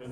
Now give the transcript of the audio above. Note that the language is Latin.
Es